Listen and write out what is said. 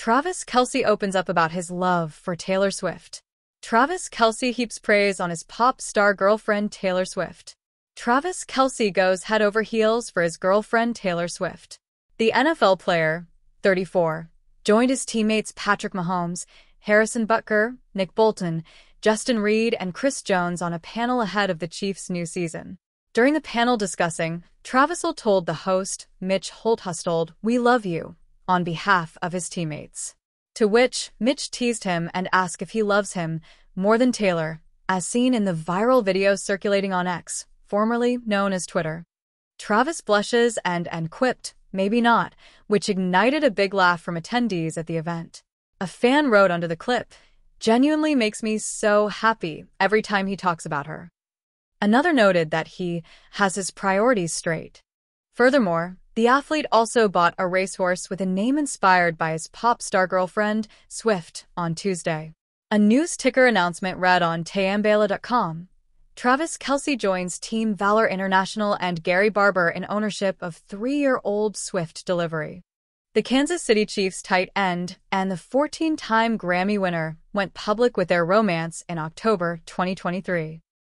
Travis Kelce opens up about his love for Taylor Swift. Travis Kelce heaps praise on his pop star girlfriend Taylor Swift. Travis Kelce goes head over heels for his girlfriend Taylor Swift. The NFL player, 34, joined his teammates Patrick Mahomes, Harrison Butker, Nick Bolton, Justin Reid, and Chris Jones on a panel ahead of the Chiefs' new season. During the panel discussing, Travis told the host, Mitch Holthustle, We love you, on behalf of his teammates. To which Mitch teased him and asked if he loves him more than Taylor, as seen in the viral video circulating on X, formerly known as Twitter. Travis blushes and, and quipped, maybe not, which ignited a big laugh from attendees at the event. A fan wrote under the clip, genuinely makes me so happy every time he talks about her. Another noted that he has his priorities straight. Furthermore, the athlete also bought a racehorse with a name inspired by his pop star girlfriend, Swift, on Tuesday. A news ticker announcement read on tayambala.com. Travis Kelce joins Team Valor International and Gary Barber in ownership of three-year-old Swift delivery. The Kansas City Chiefs tight end and the 14-time Grammy winner went public with their romance in October 2023.